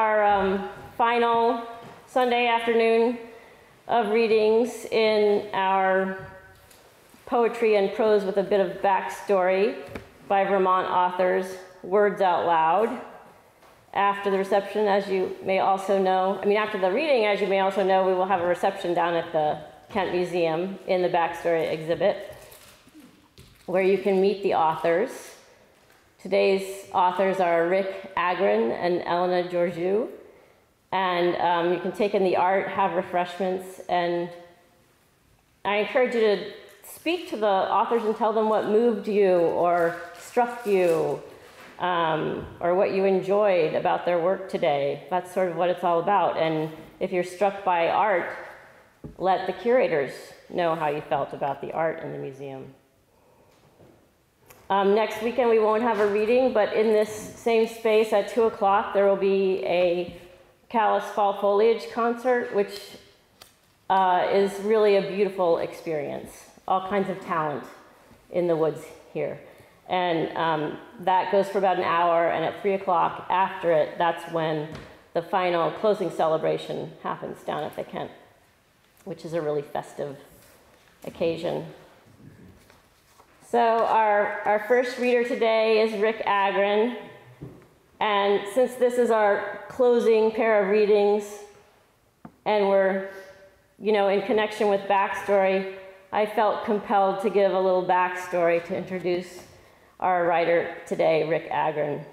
our um, final Sunday afternoon of readings in our poetry and prose with a bit of backstory by Vermont authors, Words Out Loud. After the reception, as you may also know, I mean, after the reading, as you may also know, we will have a reception down at the Kent Museum in the backstory exhibit where you can meet the authors. Today's authors are Rick Agran and Elena Georgiou. And um, you can take in the art, have refreshments, and I encourage you to speak to the authors and tell them what moved you or struck you um, or what you enjoyed about their work today. That's sort of what it's all about. And if you're struck by art, let the curators know how you felt about the art in the museum. Um, next weekend we won't have a reading, but in this same space at 2 o'clock there will be a Calais Fall Foliage concert, which uh, is really a beautiful experience. All kinds of talent in the woods here. And um, that goes for about an hour, and at 3 o'clock after it, that's when the final closing celebration happens down at the Kent, which is a really festive occasion. So, our, our first reader today is Rick Agran. And since this is our closing pair of readings, and we're, you know, in connection with backstory, I felt compelled to give a little backstory to introduce our writer today, Rick Agran.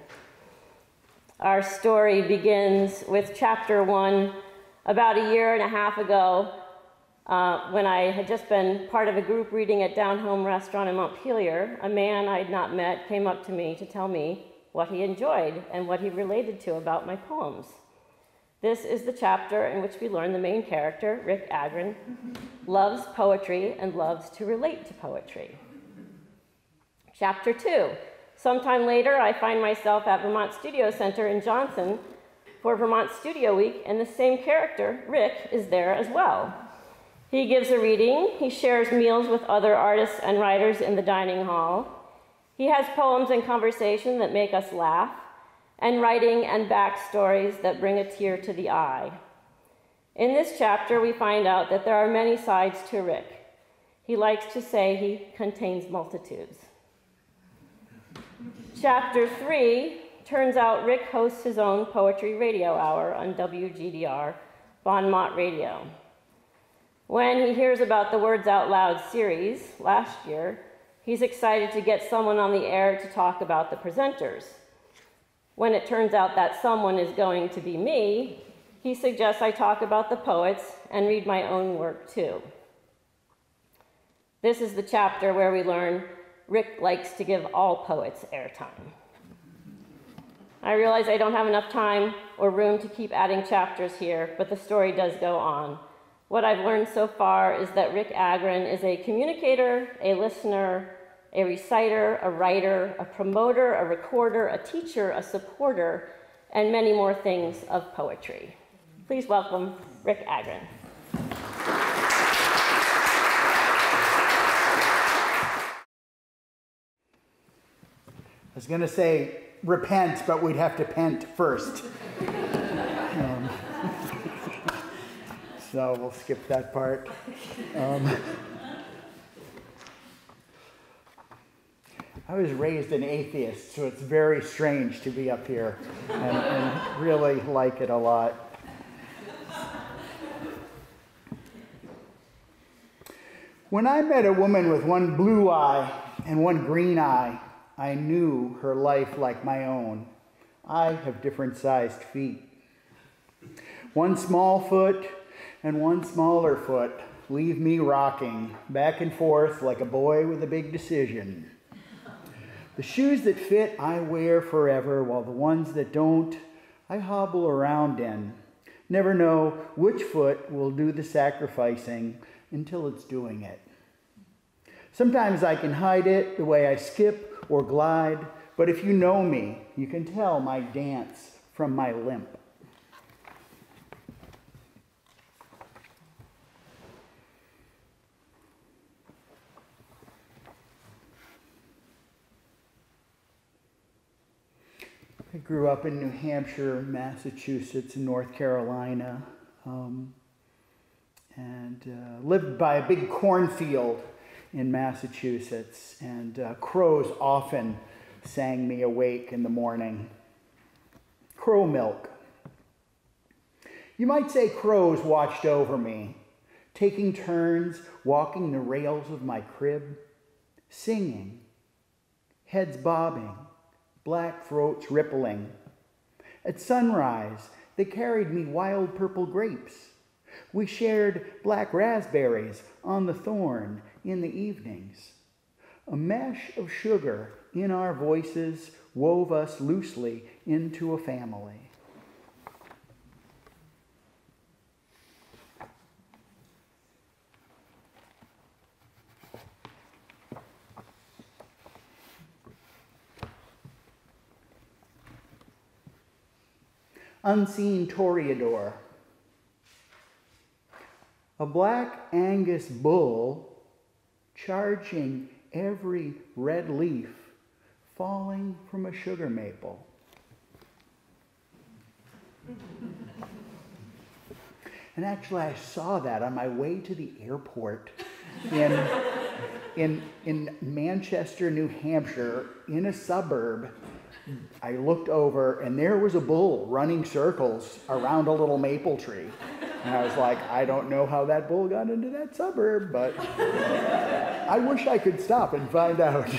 Our story begins with chapter one. About a year and a half ago, uh, when I had just been part of a group reading at Down Home Restaurant in Montpelier, a man I had not met came up to me to tell me what he enjoyed and what he related to about my poems. This is the chapter in which we learn the main character, Rick Agran, loves poetry and loves to relate to poetry. Chapter two. Sometime later, I find myself at Vermont Studio Center in Johnson for Vermont Studio Week, and the same character, Rick, is there as well. He gives a reading, he shares meals with other artists and writers in the dining hall. He has poems and conversation that make us laugh, and writing and backstories that bring a tear to the eye. In this chapter, we find out that there are many sides to Rick. He likes to say he contains multitudes. Chapter 3 turns out Rick hosts his own poetry radio hour on WGDR, Bon Mot Radio. When he hears about the Words Out Loud series last year, he's excited to get someone on the air to talk about the presenters. When it turns out that someone is going to be me, he suggests I talk about the poets and read my own work too. This is the chapter where we learn Rick likes to give all poets airtime. I realize I don't have enough time or room to keep adding chapters here, but the story does go on. What I've learned so far is that Rick Agran is a communicator, a listener, a reciter, a writer, a promoter, a recorder, a teacher, a supporter, and many more things of poetry. Please welcome Rick Agran. I was going to say repent, but we'd have to pent first. So we'll skip that part. Um, I was raised an atheist, so it's very strange to be up here and, and really like it a lot. When I met a woman with one blue eye and one green eye, I knew her life like my own. I have different sized feet. One small foot and one smaller foot leave me rocking back and forth like a boy with a big decision. The shoes that fit I wear forever, while the ones that don't I hobble around in. Never know which foot will do the sacrificing until it's doing it. Sometimes I can hide it the way I skip or glide, but if you know me, you can tell my dance from my limp. Grew up in New Hampshire, Massachusetts, and North Carolina, um, and uh, lived by a big cornfield in Massachusetts. And uh, crows often sang me awake in the morning. Crow milk. You might say crows watched over me, taking turns walking the rails of my crib, singing, heads bobbing, black throats rippling. At sunrise, they carried me wild purple grapes. We shared black raspberries on the thorn in the evenings. A mesh of sugar in our voices wove us loosely into a family. Unseen Toreador. A black Angus bull charging every red leaf falling from a sugar maple. And actually, I saw that on my way to the airport in, in, in Manchester, New Hampshire, in a suburb. I looked over, and there was a bull running circles around a little maple tree. And I was like, I don't know how that bull got into that suburb, but I wish I could stop and find out.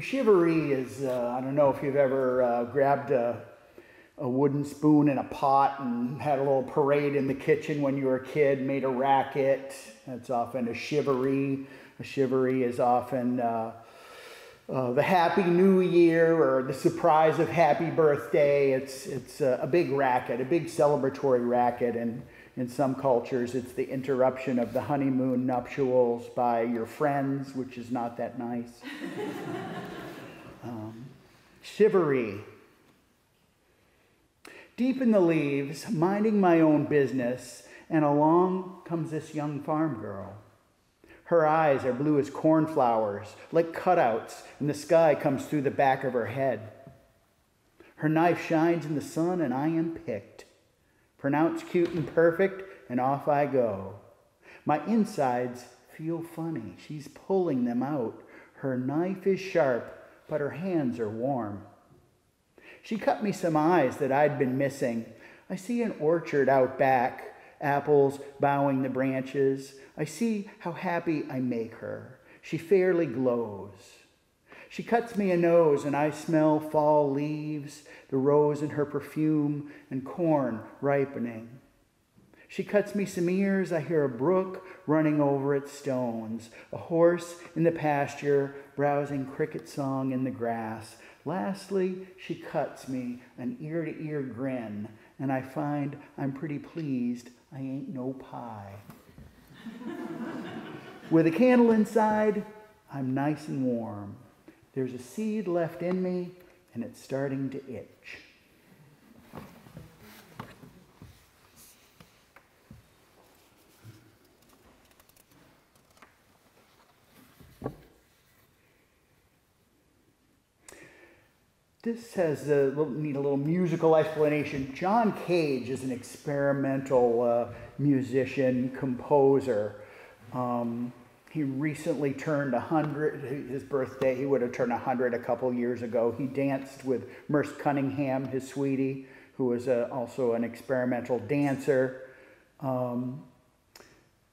Shivaree is, uh, I don't know if you've ever uh, grabbed a, a wooden spoon in a pot and had a little parade in the kitchen when you were a kid, made a racket. That's often a shivaree. A shivaree is often uh, uh, the Happy New Year or the surprise of Happy Birthday. It's, it's a, a big racket, a big celebratory racket. And in some cultures, it's the interruption of the honeymoon nuptials by your friends, which is not that nice. um. Deep in the leaves, minding my own business, and along comes this young farm girl. Her eyes are blue as cornflowers, like cutouts, and the sky comes through the back of her head. Her knife shines in the sun, and I am picked. Pronounced cute and perfect, and off I go. My insides feel funny. She's pulling them out. Her knife is sharp, but her hands are warm. She cut me some eyes that I'd been missing. I see an orchard out back, apples bowing the branches. I see how happy I make her. She fairly glows. She cuts me a nose, and I smell fall leaves, the rose in her perfume, and corn ripening. She cuts me some ears. I hear a brook running over its stones, a horse in the pasture browsing cricket song in the grass. Lastly, she cuts me an ear to ear grin, and I find I'm pretty pleased I ain't no pie. With a candle inside, I'm nice and warm. There's a seed left in me, and it's starting to itch. This has a little, need a little musical explanation. John Cage is an experimental uh, musician, composer. Um, he recently turned 100, his birthday, he would have turned 100 a couple years ago. He danced with Merce Cunningham, his sweetie, who was a, also an experimental dancer. Um,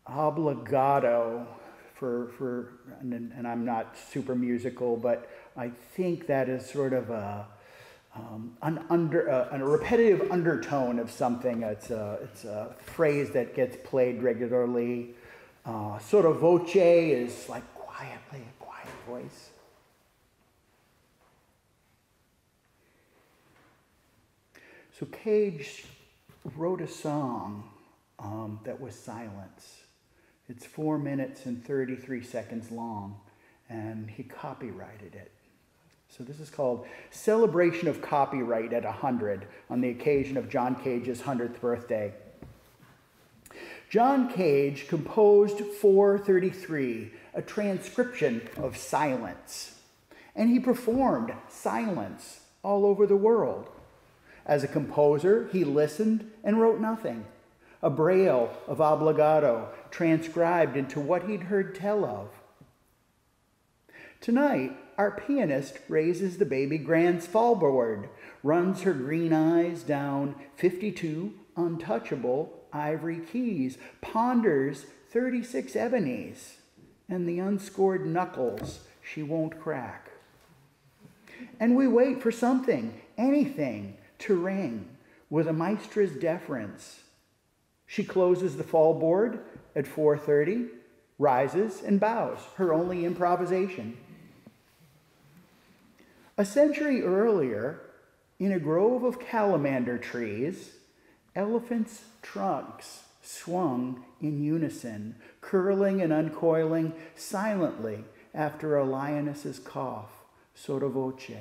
Obligato, for, for and, and, I'm not super musical, but I think that is sort of a, um, an under, uh, a repetitive undertone of something. It's a, it's a phrase that gets played regularly. Uh, sotto voce is like quietly, a quiet voice. So Cage wrote a song um, that was silence. It's four minutes and 33 seconds long, and he copyrighted it. So this is called Celebration of Copyright at 100 on the occasion of John Cage's 100th birthday. John Cage composed 433, a transcription of silence, and he performed silence all over the world. As a composer, he listened and wrote nothing. A braille of obligato transcribed into what he'd heard tell of. Tonight, our pianist raises the baby grand's fallboard, runs her green eyes down 52 untouchable ivory keys, ponders 36 ebonies, and the unscored knuckles she won't crack. And we wait for something, anything, to ring with a maestra's deference. She closes the fallboard at 4:30, rises and bows, her only improvisation. A century earlier, in a grove of calamander trees, elephants' trunks swung in unison, curling and uncoiling silently after a lioness's cough, sotto voce.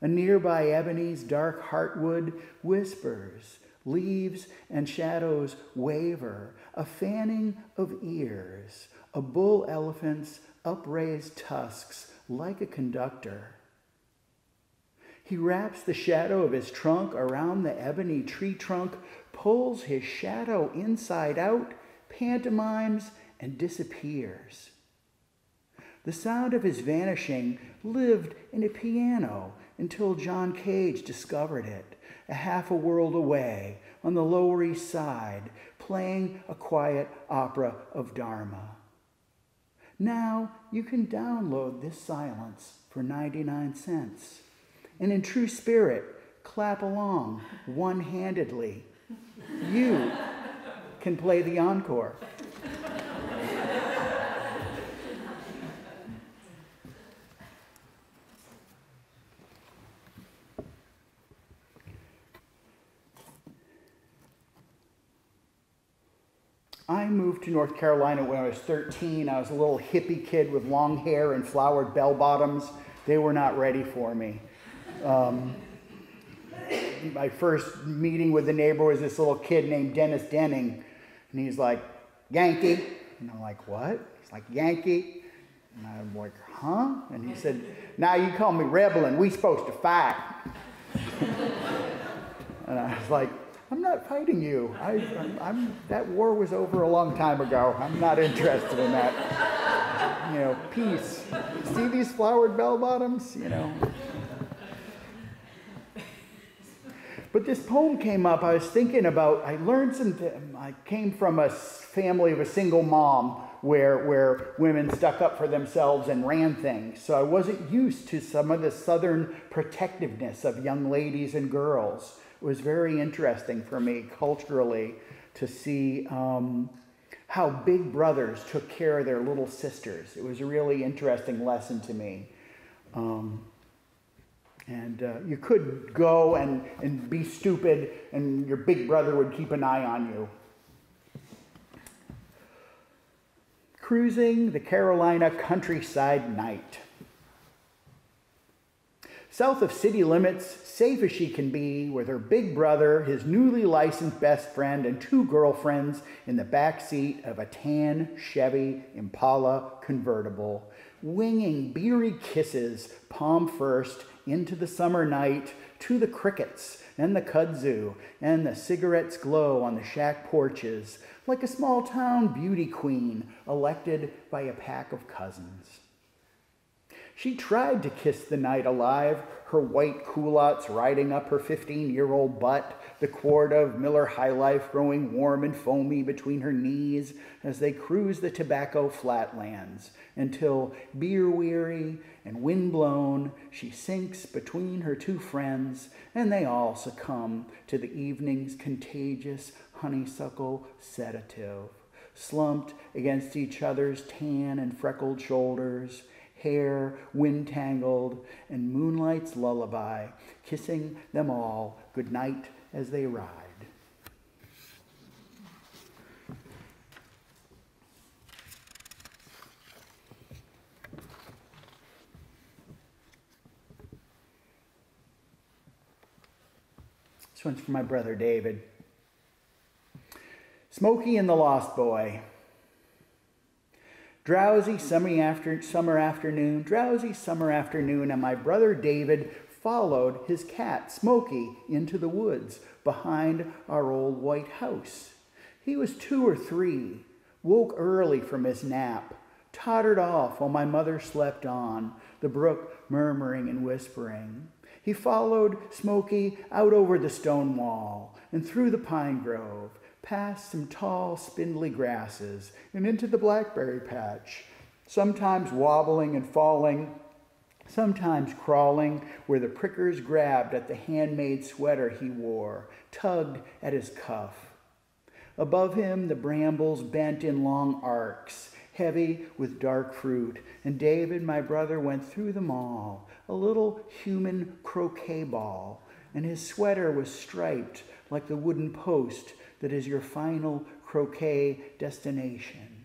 A nearby ebony's dark heartwood whispers, leaves and shadows waver, a fanning of ears, a bull elephant's upraised tusks like a conductor he wraps the shadow of his trunk around the ebony tree trunk, pulls his shadow inside out, pantomimes, and disappears. The sound of his vanishing lived in a piano until John Cage discovered it, a half a world away on the Lower East Side, playing a quiet opera of Dharma. Now you can download this silence for 99 cents and in true spirit, clap along one handedly. You can play the encore. I moved to North Carolina when I was 13. I was a little hippie kid with long hair and flowered bell bottoms. They were not ready for me. Um, my first meeting with the neighbor was this little kid named Dennis Denning, and he's like, Yankee. And I'm like, what? He's like, Yankee. And I'm like, huh? And he said, now you call me rebel and we supposed to fight. and I was like, I'm not fighting you. I, I'm, I'm, that war was over a long time ago. I'm not interested in that. You know, peace. See these flowered bell bottoms? You know. But this poem came up. I was thinking about, I learned some, I came from a family of a single mom where, where women stuck up for themselves and ran things. So I wasn't used to some of the southern protectiveness of young ladies and girls. It was very interesting for me culturally to see um, how big brothers took care of their little sisters. It was a really interesting lesson to me. Um, and uh, you could go and, and be stupid, and your big brother would keep an eye on you. Cruising the Carolina countryside night. South of city limits, safe as she can be, with her big brother, his newly licensed best friend, and two girlfriends in the back seat of a tan Chevy Impala convertible, winging beery kisses, palm first, into the summer night to the crickets and the kudzu and the cigarettes glow on the shack porches like a small town beauty queen elected by a pack of cousins. She tried to kiss the night alive, her white culottes riding up her 15 year old butt, the quart of Miller High Life growing warm and foamy between her knees as they cruise the tobacco flatlands until, beer weary and wind blown, she sinks between her two friends and they all succumb to the evening's contagious honeysuckle sedative, slumped against each other's tan and freckled shoulders hair wind tangled, and moonlight's lullaby, kissing them all good night as they ride. This one's for my brother David. Smokey and the Lost Boy. Drowsy summer, after, summer afternoon, drowsy summer afternoon, and my brother David followed his cat Smokey into the woods behind our old white house. He was two or three, woke early from his nap, tottered off while my mother slept on, the brook murmuring and whispering. He followed Smokey out over the stone wall and through the pine grove, past some tall, spindly grasses, and into the blackberry patch, sometimes wobbling and falling, sometimes crawling where the prickers grabbed at the handmade sweater he wore, tugged at his cuff. Above him, the brambles bent in long arcs, heavy with dark fruit, and David, my brother, went through them all, a little human croquet ball, and his sweater was striped like the wooden post that is your final croquet destination.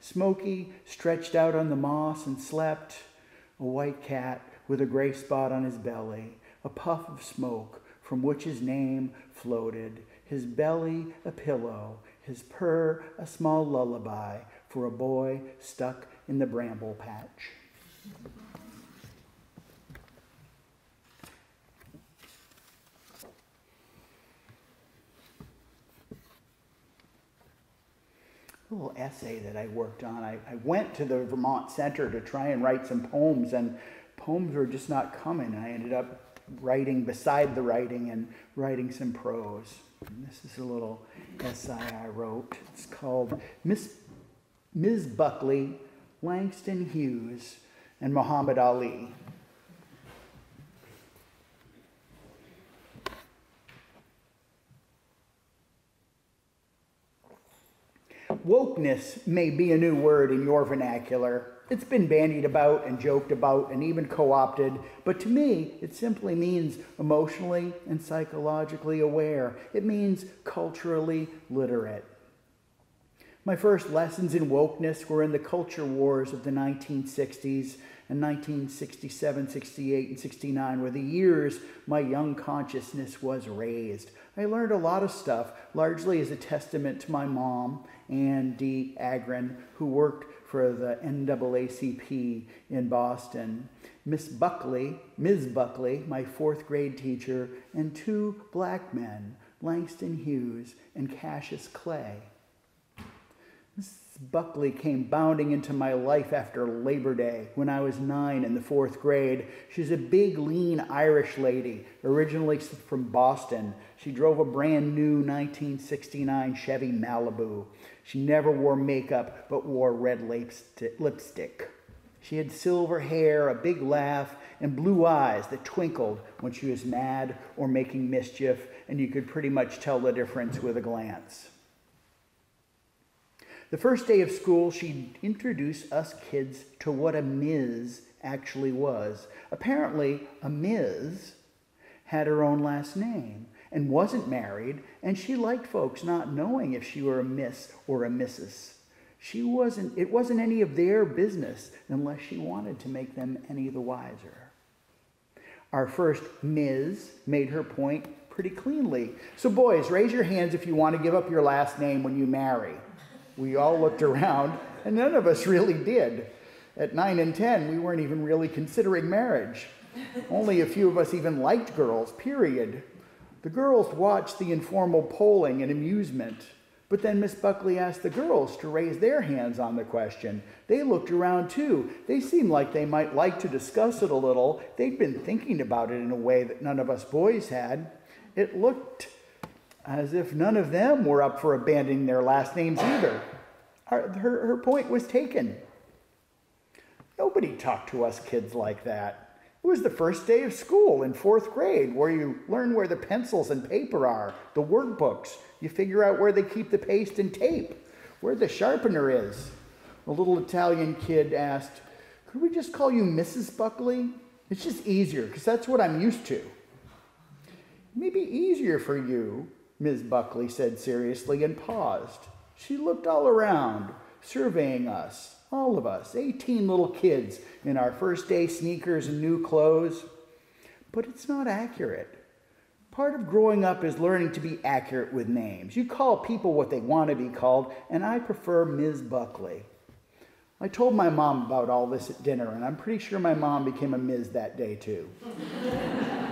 Smokey stretched out on the moss and slept, a white cat with a gray spot on his belly, a puff of smoke from which his name floated, his belly a pillow, his purr a small lullaby for a boy stuck in the bramble patch. Little essay that I worked on. I, I went to the Vermont Center to try and write some poems, and poems were just not coming. I ended up writing beside the writing and writing some prose. And this is a little essay I wrote. It's called Miss, Ms. Buckley, Langston Hughes, and Muhammad Ali. Wokeness may be a new word in your vernacular. It's been bandied about and joked about and even co opted, but to me, it simply means emotionally and psychologically aware. It means culturally literate. My first lessons in wokeness were in the culture wars of the 1960s and 1967, 68, and 69 were the years my young consciousness was raised. I learned a lot of stuff, largely as a testament to my mom, Ann D. Agran, who worked for the NAACP in Boston. Miss Buckley, Ms. Buckley, my fourth grade teacher, and two black men, Langston Hughes and Cassius Clay. Buckley came bounding into my life after Labor Day when I was nine in the fourth grade. She's a big, lean Irish lady, originally from Boston. She drove a brand new 1969 Chevy Malibu. She never wore makeup but wore red lipstick. She had silver hair, a big laugh, and blue eyes that twinkled when she was mad or making mischief, and you could pretty much tell the difference with a glance. The first day of school, she introduced us kids to what a Ms. actually was. Apparently, a Ms. had her own last name and wasn't married, and she liked folks not knowing if she were a Miss or a Mrs. She wasn't, it wasn't any of their business unless she wanted to make them any the wiser. Our first Ms. made her point pretty cleanly. So, boys, raise your hands if you want to give up your last name when you marry. We all looked around, and none of us really did. At 9 and 10, we weren't even really considering marriage. Only a few of us even liked girls, period. The girls watched the informal polling in amusement. But then Miss Buckley asked the girls to raise their hands on the question. They looked around too. They seemed like they might like to discuss it a little. They'd been thinking about it in a way that none of us boys had. It looked as if none of them were up for abandoning their last names either. Her, her, her point was taken. Nobody talked to us kids like that. It was the first day of school in fourth grade where you learn where the pencils and paper are, the workbooks. You figure out where they keep the paste and tape, where the sharpener is. A little Italian kid asked, Could we just call you Mrs. Buckley? It's just easier because that's what I'm used to. Maybe easier for you Ms. Buckley said seriously and paused. She looked all around, surveying us, all of us, 18 little kids in our first day sneakers and new clothes. But it's not accurate. Part of growing up is learning to be accurate with names. You call people what they want to be called, and I prefer Ms. Buckley. I told my mom about all this at dinner, and I'm pretty sure my mom became a Ms. that day too.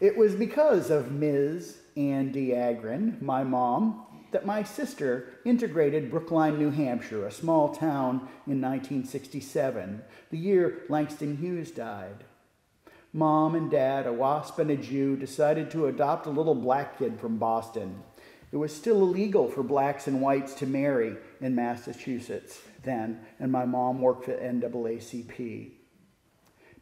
it was because of Ms. Ann Diagrin, my mom, that my sister integrated Brookline, New Hampshire, a small town in 1967, the year Langston Hughes died. Mom and dad, a WASP and a Jew, decided to adopt a little black kid from Boston. It was still illegal for blacks and whites to marry in Massachusetts then, and my mom worked for NAACP.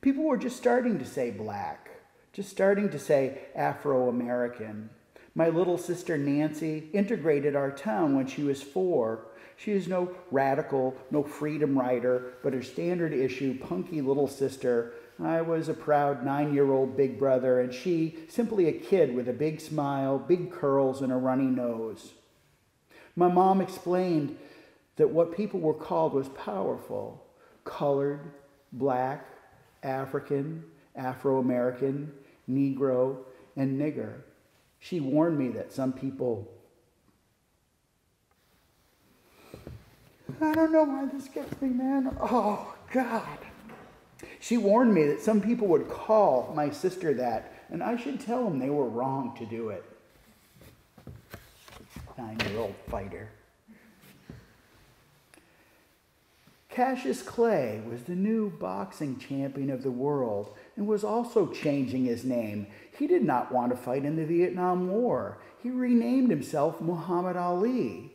People were just starting to say black, just starting to say Afro American. My little sister Nancy integrated our town when she was four. She is no radical, no freedom rider, but her standard issue, punky little sister. I was a proud nine year old big brother, and she simply a kid with a big smile, big curls, and a runny nose. My mom explained that what people were called was powerful colored, black, African, Afro American, Negro, and nigger. She warned me that some people. I don't know why this gets me, man. Oh, God. She warned me that some people would call my sister that, and I should tell them they were wrong to do it. Nine year old fighter. Cassius Clay was the new boxing champion of the world and was also changing his name. He did not want to fight in the Vietnam War. He renamed himself Muhammad Ali.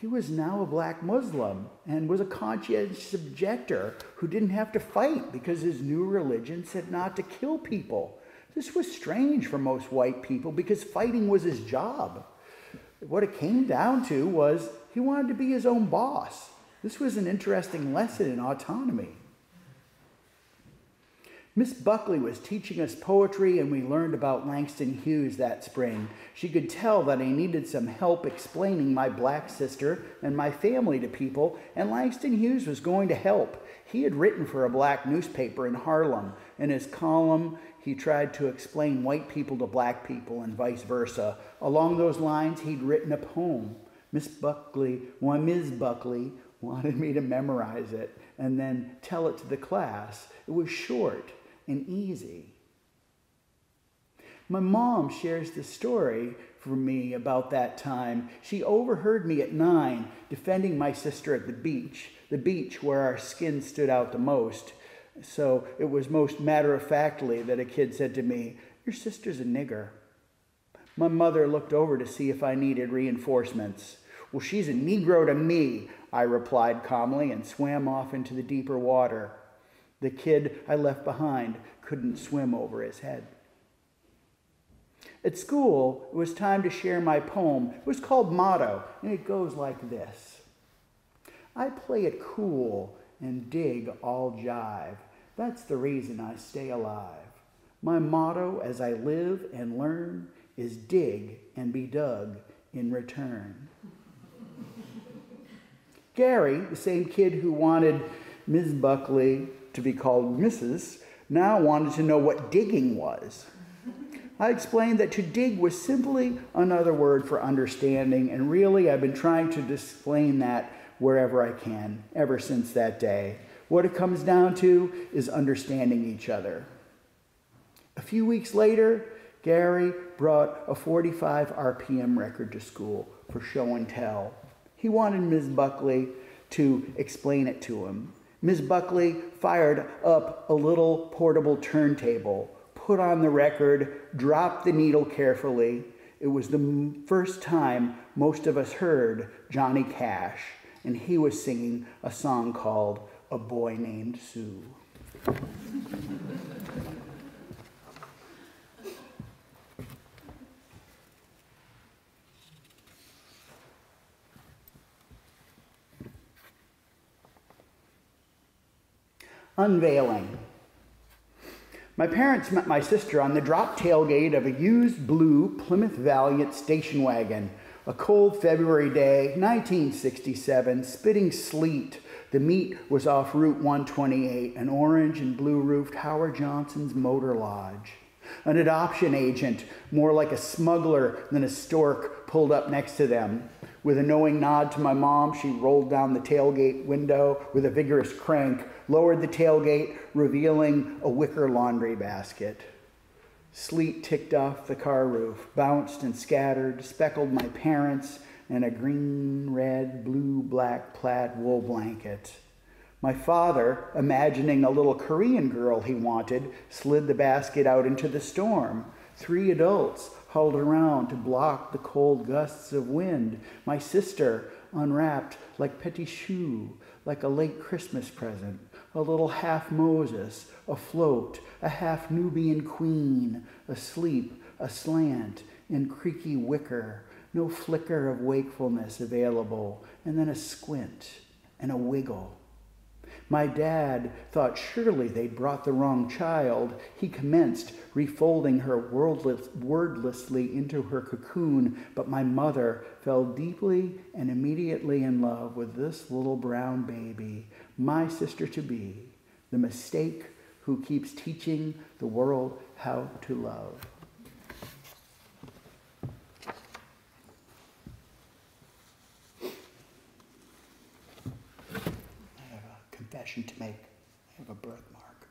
He was now a black Muslim and was a conscientious objector who didn't have to fight because his new religion said not to kill people. This was strange for most white people because fighting was his job. What it came down to was he wanted to be his own boss. This was an interesting lesson in autonomy. Miss Buckley was teaching us poetry, and we learned about Langston Hughes that spring. She could tell that I needed some help explaining my black sister and my family to people, and Langston Hughes was going to help. He had written for a black newspaper in Harlem. In his column, he tried to explain white people to black people and vice versa. Along those lines, he'd written a poem. Miss Buckley, well, Ms. Buckley wanted me to memorize it and then tell it to the class. It was short and easy. My mom shares the story for me about that time. She overheard me at nine defending my sister at the beach, the beach where our skin stood out the most. So it was most matter of factly that a kid said to me, Your sister's a nigger. My mother looked over to see if I needed reinforcements. Well, she's a Negro to me, I replied calmly and swam off into the deeper water. The kid I left behind couldn't swim over his head. At school, it was time to share my poem. It was called Motto, and it goes like this I play it cool and dig all jive. That's the reason I stay alive. My motto as I live and learn is dig and be dug in return. Gary, the same kid who wanted Ms. Buckley to be called Mrs., now wanted to know what digging was. I explained that to dig was simply another word for understanding, and really I've been trying to explain that wherever I can ever since that day. What it comes down to is understanding each other. A few weeks later, Gary brought a 45 RPM record to school for show and tell. He wanted Ms. Buckley to explain it to him. Ms. Buckley fired up a little portable turntable, put on the record, dropped the needle carefully. It was the first time most of us heard Johnny Cash, and he was singing a song called A Boy Named Sue. Unveiling. My parents met my sister on the drop tailgate of a used blue Plymouth Valiant station wagon. A cold February day, 1967, spitting sleet. The meet was off Route 128, an orange and blue roofed Howard Johnson's motor lodge. An adoption agent, more like a smuggler than a stork, pulled up next to them. With a knowing nod to my mom, she rolled down the tailgate window with a vigorous crank, lowered the tailgate, revealing a wicker laundry basket. Sleet ticked off the car roof, bounced and scattered, speckled my parents and a green, red, blue, black plaid wool blanket. My father, imagining a little Korean girl he wanted, slid the basket out into the storm. Three adults hauled around to block the cold gusts of wind. My sister unwrapped like petit chou, like a late Christmas present, a little half Moses, afloat, a half Nubian queen, asleep, aslant, in creaky wicker, no flicker of wakefulness available, and then a squint and a wiggle. My dad thought surely they'd brought the wrong child. He commenced refolding her wordless, wordlessly into her cocoon, but my mother fell deeply and immediately in love with this little brown baby, my sister to be, the mistake who keeps teaching the world how to love. Confession to make. I have a birthmark.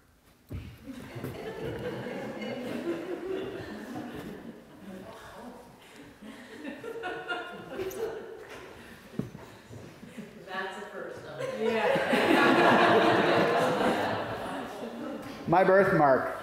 That's a first My birthmark.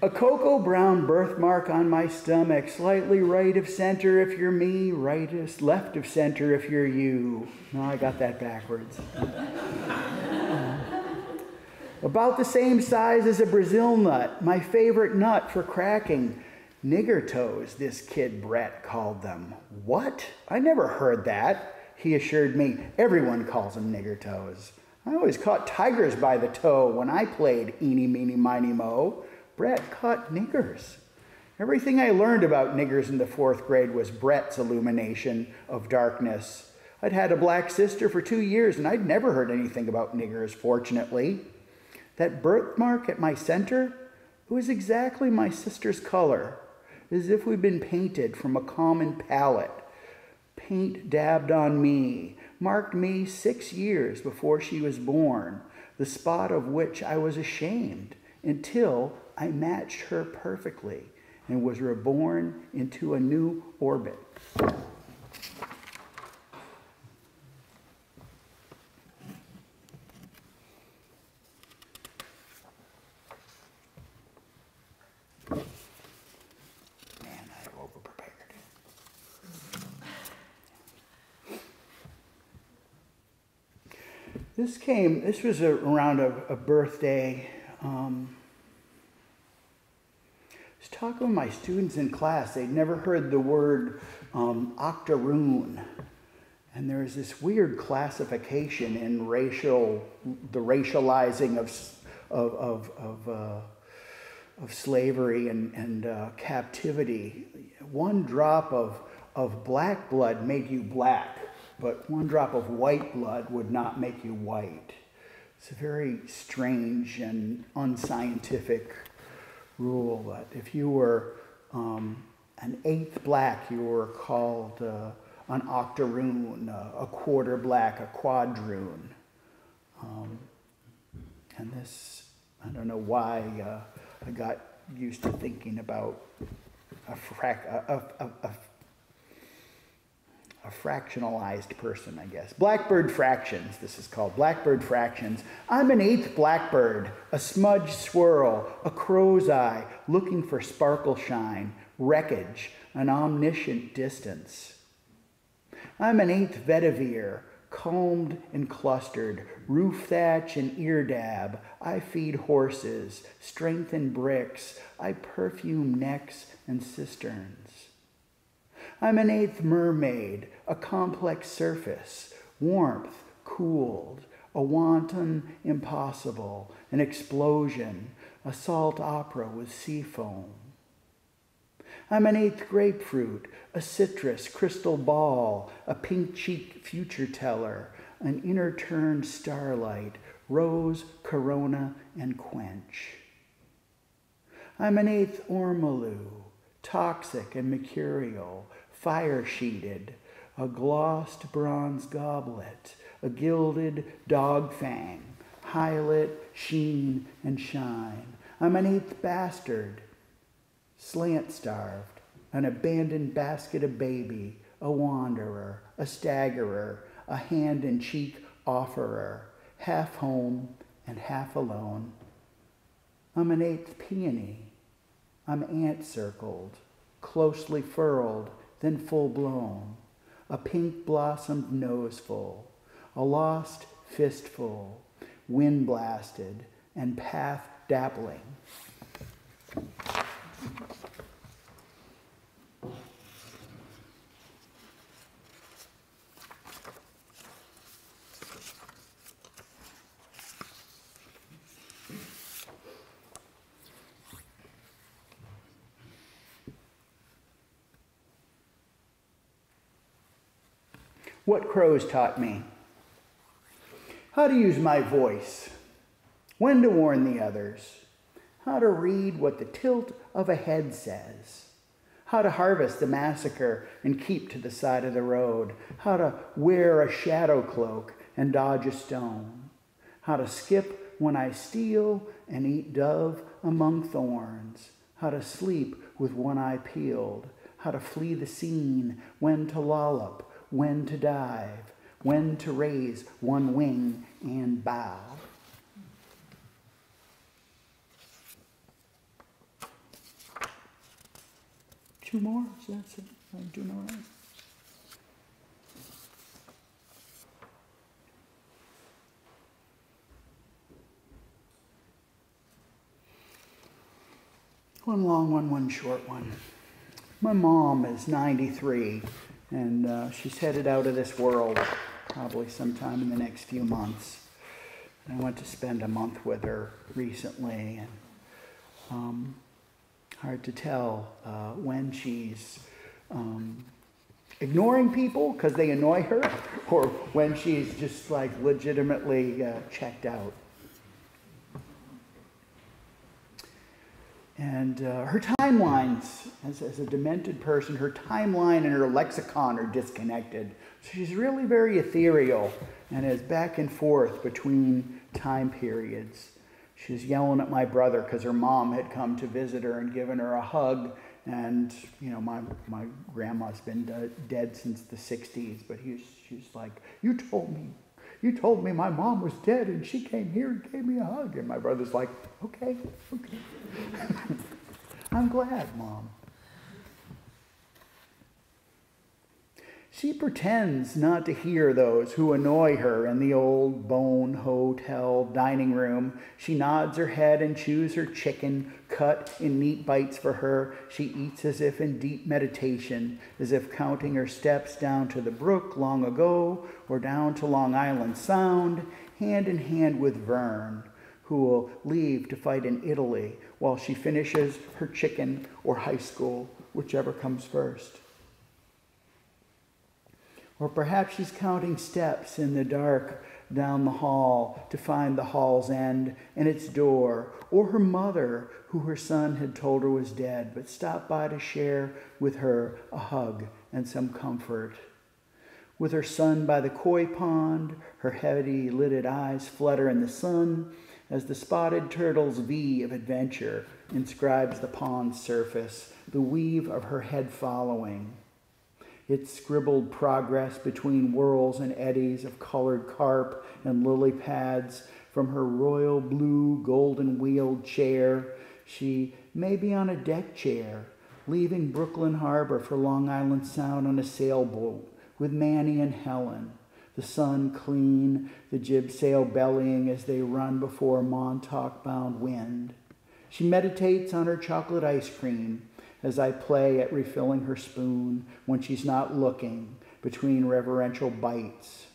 A cocoa brown birthmark on my stomach, slightly right of center if you're me, rightest, left of center if you're you. No, I got that backwards. About the same size as a Brazil nut, my favorite nut for cracking. Nigger toes, this kid Brett called them. What? I never heard that. He assured me everyone calls them nigger toes. I always caught tigers by the toe when I played eeny, meeny, miny, mo. Brett caught niggers. Everything I learned about niggers in the fourth grade was Brett's illumination of darkness. I'd had a black sister for two years and I'd never heard anything about niggers, fortunately. That birthmark at my center, it was exactly my sister's color, as if we'd been painted from a common palette. Paint dabbed on me, marked me six years before she was born, the spot of which I was ashamed until I matched her perfectly and was reborn into a new orbit. This came, this was a, around a, a birthday. Um, Talking with my students in class. They'd never heard the word um, octoroon. And there's this weird classification in racial, the racializing of, of, of, of, uh, of slavery and, and uh, captivity. One drop of, of black blood made you black, but one drop of white blood would not make you white. It's a very strange and unscientific rule that if you were um, an eighth black, you were called uh, an octoroon, uh, a quarter black, a quadroon. Um, and this, I don't know why uh, I got used to thinking about a, frac- a, a, a, a fractionalized person, I guess. Blackbird fractions, this is called. Blackbird fractions. I'm an eighth blackbird, a smudge swirl, a crow's eye, looking for sparkle shine, wreckage, an omniscient distance. I'm an eighth vetiver, combed and clustered, roof thatch and ear dab. I feed horses, strengthen bricks. I perfume necks and cisterns. I'm an eighth mermaid, a complex surface, warmth, cooled, a wanton impossible, an explosion, a salt opera with sea foam. I'm an eighth grapefruit, a citrus crystal ball, a pink cheeked future teller, an inner turned starlight, rose, corona, and quench. I'm an eighth ormolu, toxic and mercurial, fire sheeted, a glossed bronze goblet, a gilded dog fang, highlit, sheen, and shine. I'm an eighth bastard, slant starved, an abandoned basket of baby, a wanderer, a staggerer, a hand and cheek offerer, half home and half alone. I'm an eighth peony. I'm ant circled, closely furled, then full blown, a pink blossomed noseful, a lost fistful, wind blasted, and path dappling. What crows taught me. How to use my voice, when to warn the others, how to read what the tilt of a head says, how to harvest the massacre and keep to the side of the road, how to wear a shadow cloak and dodge a stone, how to skip when I steal and eat dove among thorns, how to sleep with one eye peeled, how to flee the scene, when to lollop, when to dive, when to raise one wing and bow. Two more? That's it. I'm doing all right. One long one, one short one. My mom is 93 and uh, she's headed out of this world probably sometime in the next few months. And I went to spend a month with her recently, and um, hard to tell uh, when she's um, ignoring people because they annoy her, or when she's just like legitimately uh, checked out. And uh, her timelines, as, as a demented person, her timeline and her lexicon are disconnected. So she's really very ethereal and is back and forth between time periods. She's yelling at my brother because her mom had come to visit her and given her a hug. And, you know, my, my grandma's been de- dead since the 60s, but he's, she's like, You told me you told me my mom was dead and she came here and gave me a hug. And my brother's like, okay, okay. I'm glad, mom. She pretends not to hear those who annoy her in the old bone hotel dining room. She nods her head and chews her chicken, cut in neat bites for her. She eats as if in deep meditation, as if counting her steps down to the brook long ago or down to Long Island Sound, hand in hand with Vern, who will leave to fight in Italy while she finishes her chicken or high school, whichever comes first. Or perhaps she's counting steps in the dark down the hall to find the hall's end and its door, or her mother, who her son had told her was dead, but stopped by to share with her a hug and some comfort. With her son by the koi pond, her heavy lidded eyes flutter in the sun as the spotted turtle's V of adventure inscribes the pond's surface, the weave of her head following. It scribbled progress between whirls and eddies of colored carp and lily pads from her royal blue golden wheeled chair. She may be on a deck chair, leaving Brooklyn Harbor for Long Island Sound on a sailboat with Manny and Helen, the sun clean, the jib sail bellying as they run before a Montauk bound wind. She meditates on her chocolate ice cream as I play at refilling her spoon when she's not looking between reverential bites,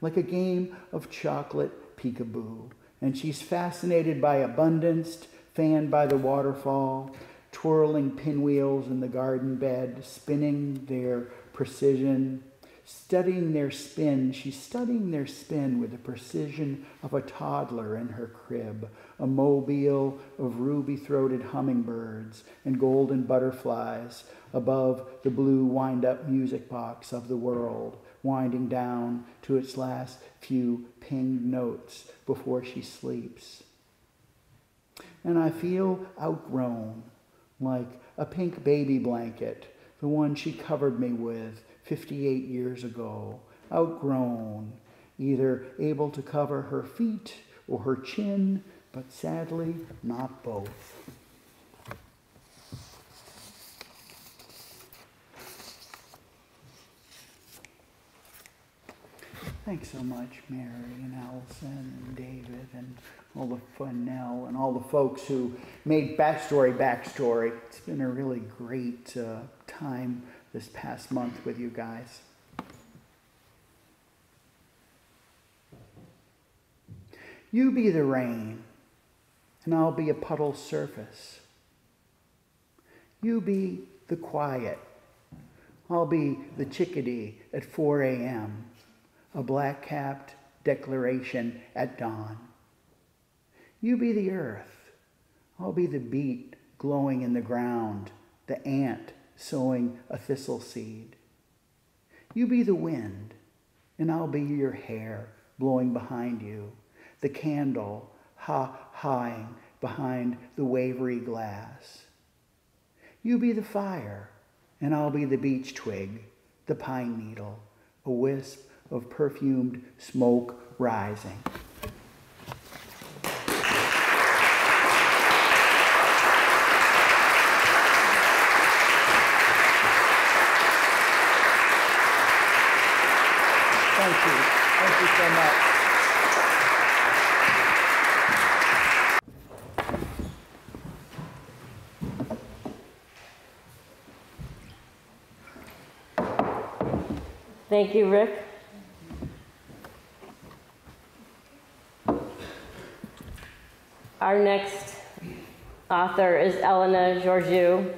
like a game of chocolate peekaboo. And she's fascinated by abundance, fanned by the waterfall, twirling pinwheels in the garden bed, spinning their precision, studying their spin. She's studying their spin with the precision of a toddler in her crib, a mobile of ruby throated hummingbirds and golden butterflies above the blue wind up music box of the world, winding down to its last few pinged notes before she sleeps. And I feel outgrown, like a pink baby blanket, the one she covered me with 58 years ago, outgrown, either able to cover her feet or her chin, but sadly not both. Thanks so much, Mary and Allison and David and all the Funnell and all the folks who made Backstory Backstory. It's been a really great uh, time this past month with you guys. You be the rain, I'll be a puddle surface. You be the quiet. I'll be the chickadee at 4 a.m a black capped declaration at dawn. You be the earth, I'll be the beet glowing in the ground, the ant sowing a thistle seed. You be the wind, and I'll be your hair blowing behind you, the candle ha hawing behind the wavery glass. You be the fire, and I'll be the beech twig, the pine needle, a wisp of perfumed smoke rising. Thank you. Thank you so much. Thank you, Rick. Our next author is Elena Georgiou.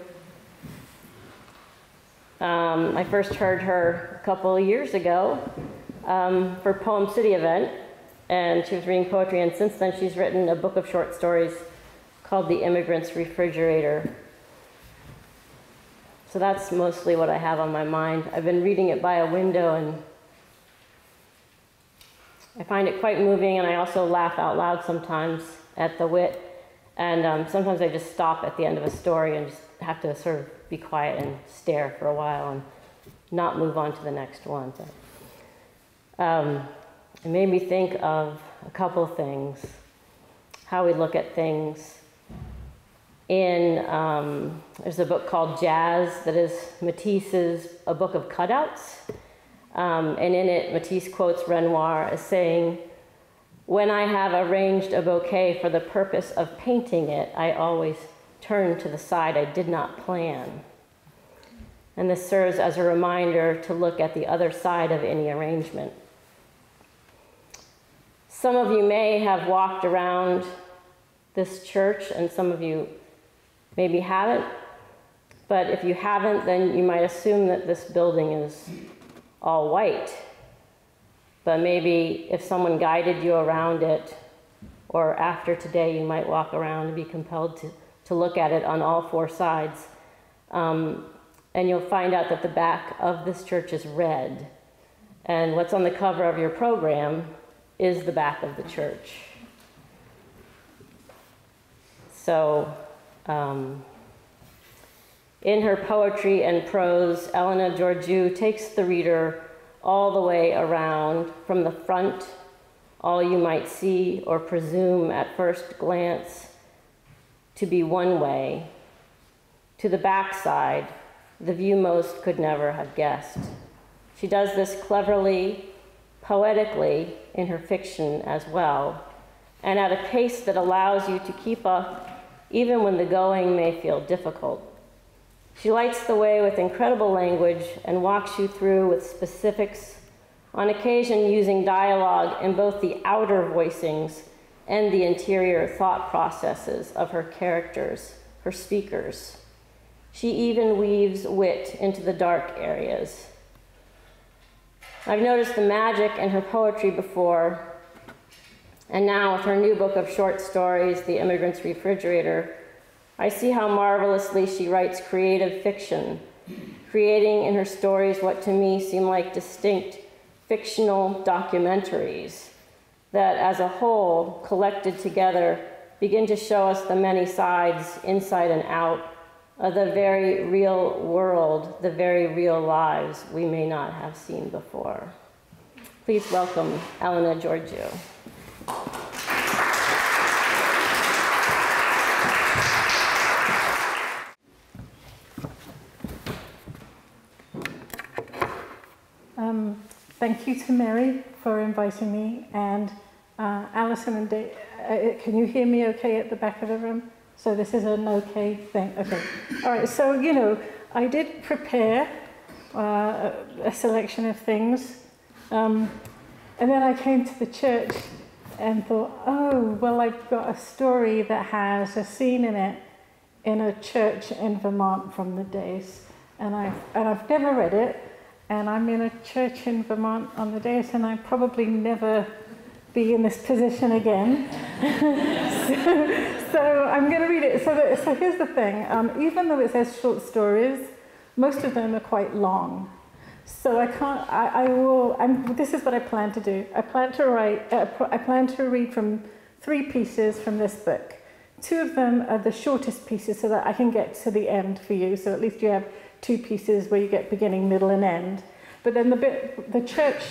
Um, I first heard her a couple of years ago um, for Poem City event, and she was reading poetry, and since then she's written a book of short stories called The Immigrant's Refrigerator. So that's mostly what I have on my mind. I've been reading it by a window, and I find it quite moving, and I also laugh out loud sometimes at the wit. And um, sometimes I just stop at the end of a story and just have to sort of be quiet and stare for a while and not move on to the next one. Um, it made me think of a couple things, how we look at things. In um, there's a book called Jazz that is Matisse's a book of cutouts, um, and in it Matisse quotes Renoir as saying, when I have arranged a bouquet for the purpose of painting it, I always turn to the side I did not plan. And this serves as a reminder to look at the other side of any arrangement. Some of you may have walked around this church, and some of you maybe haven't. But if you haven't, then you might assume that this building is all white but maybe if someone guided you around it, or after today, you might walk around and be compelled to, to look at it on all four sides. Um, and you'll find out that the back of this church is red. And what's on the cover of your program is the back of the church. So, um, in her poetry and prose, Elena Georgiou takes the reader all the way around from the front, all you might see or presume at first glance to be one way, to the backside, the view most could never have guessed. She does this cleverly, poetically in her fiction as well, and at a pace that allows you to keep up even when the going may feel difficult. She lights the way with incredible language and walks you through with specifics, on occasion using dialogue in both the outer voicings and the interior thought processes of her characters, her speakers. She even weaves wit into the dark areas. I've noticed the magic in her poetry before, and now with her new book of short stories, The Immigrant's Refrigerator, I see how marvelously she writes creative fiction, creating in her stories what to me seem like distinct fictional documentaries that, as a whole, collected together, begin to show us the many sides, inside and out, of the very real world, the very real lives we may not have seen before. Please welcome Elena Georgiou. Um, thank you to Mary for inviting me, and uh, Alison and Dave. Uh, can you hear me okay at the back of the room? So this is an okay thing. Okay. All right. So you know, I did prepare uh, a selection of things, um, and then I came to the church and thought, oh, well, I've got a story that has a scene in it in a church in Vermont from the days, and I and I've never read it, and I'm in a church in Vermont on the days, and I probably never be in this position again. so, so, I'm going to read it. So, so here's the thing. Um, even though it says short stories, most of them are quite long. So I can't. I, I will. I'm, this is what I plan to do. I plan to write. Uh, I plan to read from three pieces from this book. Two of them are the shortest pieces, so that I can get to the end for you. So at least you have two pieces where you get beginning, middle, and end. But then the bit, the church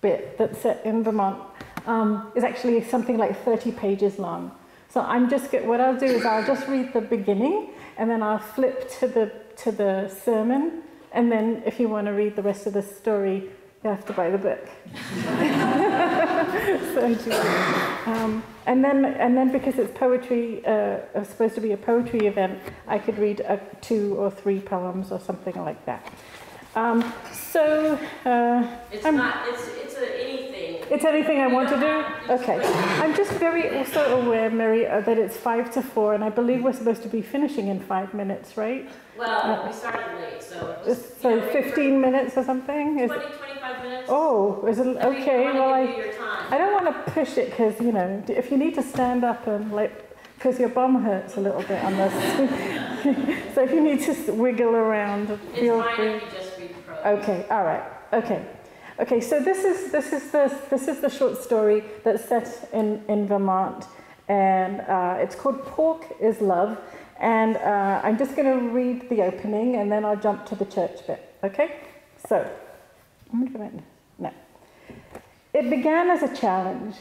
bit that's set in Vermont, um, is actually something like 30 pages long. So I'm just get, what I'll do is I'll just read the beginning and then I'll flip to the to the sermon and then if you want to read the rest of the story you have to buy the book. so, um, and then and then because it's poetry, uh, it's supposed to be a poetry event, I could read a, two or three poems or something like that. Um, so uh, it's I'm, not. It's it's a, anything. It's anything I want to do. Okay. I'm just very also aware, Mary, uh, that it's five to four, and I believe we're supposed to be finishing in five minutes, right? Well, uh, we started late, so. Just, so 15 minutes or something. 20, 25 minutes. Oh, is it okay? Well, I I don't want to push it because you know if you need to stand up and like because your bum hurts a little bit on this. so if you need to wiggle around, feel free. Okay, all right. Okay. Okay, so this is this is the this is the short story that's set in in Vermont, and uh, it's called Pork is Love, and uh, I'm just going to read the opening, and then I'll jump to the church bit. Okay, so I'm going to forgetting. no. It began as a challenge.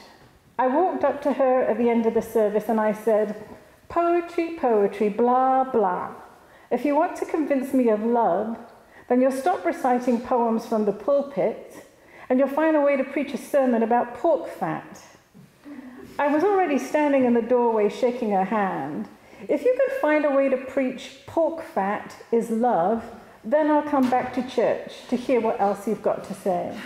I walked up to her at the end of the service, and I said, "Poetry, poetry, blah blah. If you want to convince me of love." then you'll stop reciting poems from the pulpit and you'll find a way to preach a sermon about pork fat. I was already standing in the doorway shaking her hand. If you could find a way to preach pork fat is love, then I'll come back to church to hear what else you've got to say.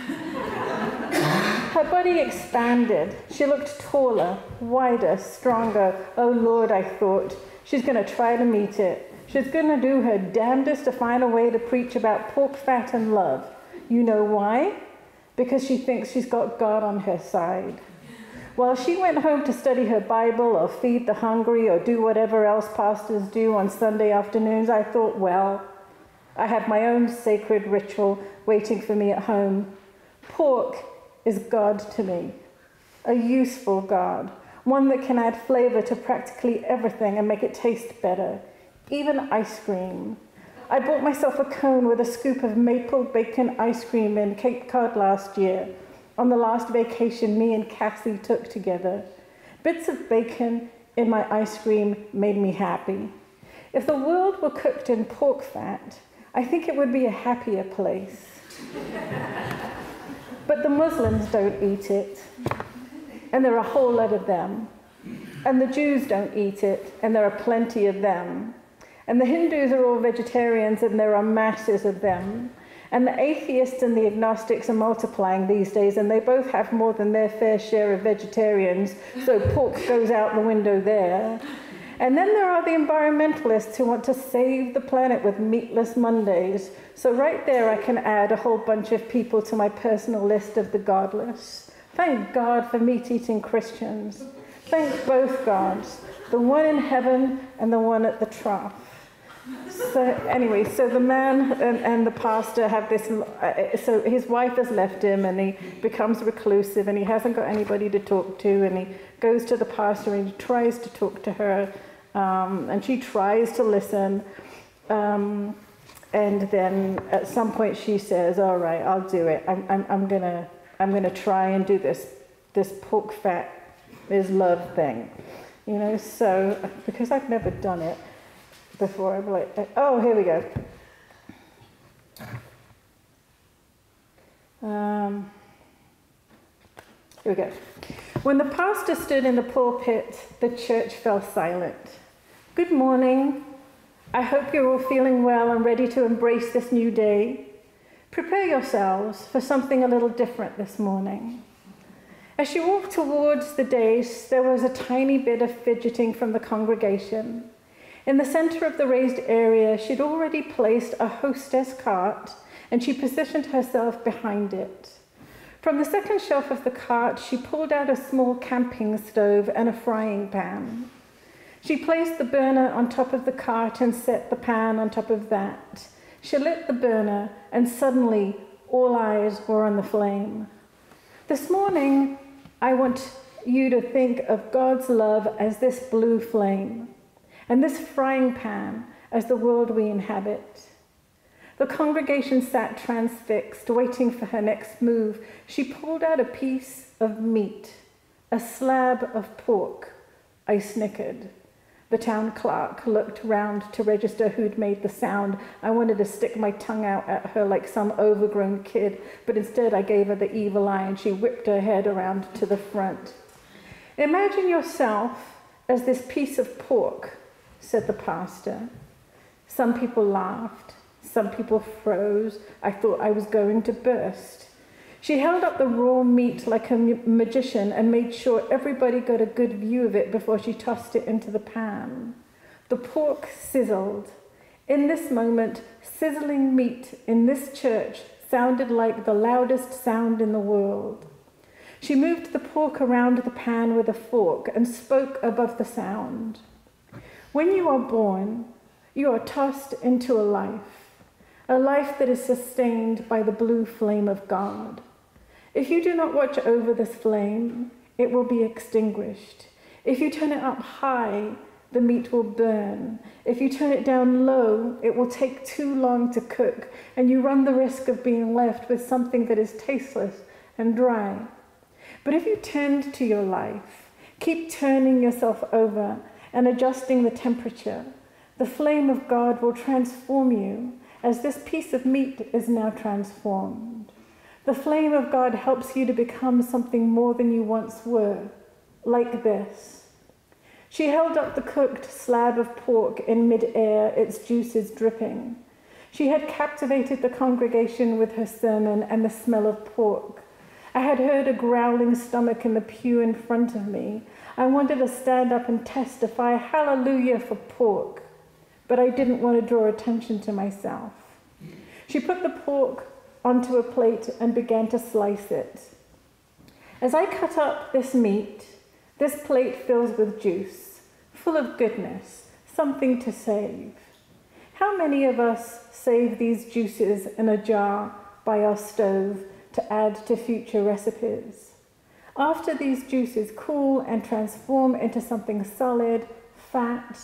Her body expanded. She looked taller, wider, stronger. Oh Lord, I thought, she's going to try to meet it. She's going to do her damnedest to find a way to preach about pork fat and love. You know why? Because she thinks she's got God on her side. While she went home to study her Bible or feed the hungry or do whatever else pastors do on Sunday afternoons, I thought, well, I have my own sacred ritual waiting for me at home. Pork is God to me, a useful God, one that can add flavor to practically everything and make it taste better even ice cream. I bought myself a cone with a scoop of maple bacon ice cream in Cape Cod last year, on the last vacation me and Cassie took together. Bits of bacon in my ice cream made me happy. If the world were cooked in pork fat, I think it would be a happier place. but the Muslims don't eat it, and there are a whole lot of them. And the Jews don't eat it, and there are plenty of them. And the Hindus are all vegetarians, and there are masses of them. And the atheists and the agnostics are multiplying these days, and they both have more than their fair share of vegetarians, so pork goes out the window there. And then there are the environmentalists who want to save the planet with meatless Mondays. So, right there, I can add a whole bunch of people to my personal list of the godless. Thank God for meat eating Christians. Thank both gods, the one in heaven and the one at the trough. So, anyway, so the man and, and the pastor have this. Uh, so, his wife has left him and he becomes reclusive and he hasn't got anybody to talk to. And he goes to the pastor and he tries to talk to her um, and she tries to listen. Um, and then at some point she says, "All right, I'll do it. I'm, I'm, I'm gonna, I'm gonna try and do this, this pork fat is love thing." You know, so because I've never done it before, I'm like, "Oh, here we go." Um, here we go. When the pastor stood in the pulpit, the church fell silent. Good morning. I hope you're all feeling well and ready to embrace this new day. Prepare yourselves for something a little different this morning. As she walked towards the dais, there was a tiny bit of fidgeting from the congregation. In the center of the raised area, she'd already placed a hostess cart and she positioned herself behind it. From the second shelf of the cart, she pulled out a small camping stove and a frying pan. She placed the burner on top of the cart and set the pan on top of that. She lit the burner, and suddenly all eyes were on the flame. This morning, I want you to think of God's love as this blue flame, and this frying pan as the world we inhabit. The congregation sat transfixed, waiting for her next move. She pulled out a piece of meat, a slab of pork. I snickered. The town clerk looked round to register who'd made the sound. I wanted to stick my tongue out at her like some overgrown kid, but instead I gave her the evil eye and she whipped her head around to the front. Imagine yourself as this piece of pork, said the pastor. Some people laughed, some people froze. I thought I was going to burst. She held up the raw meat like a magician and made sure everybody got a good view of it before she tossed it into the pan. The pork sizzled. In this moment, sizzling meat in this church sounded like the loudest sound in the world. She moved the pork around the pan with a fork and spoke above the sound. When you are born, you are tossed into a life, a life that is sustained by the blue flame of God. If you do not watch over this flame, it will be extinguished. If you turn it up high, the meat will burn. If you turn it down low, it will take too long to cook, and you run the risk of being left with something that is tasteless and dry. But if you tend to your life, keep turning yourself over and adjusting the temperature, the flame of God will transform you as this piece of meat is now transformed. The flame of God helps you to become something more than you once were, like this. She held up the cooked slab of pork in mid-air, its juices dripping. She had captivated the congregation with her sermon and the smell of pork. I had heard a growling stomach in the pew in front of me. I wanted to stand up and testify, hallelujah for pork, but I didn't want to draw attention to myself. She put the pork onto a plate and began to slice it. As I cut up this meat, this plate fills with juice, full of goodness, something to save. How many of us save these juices in a jar by our stove to add to future recipes? After these juices cool and transform into something solid, fat,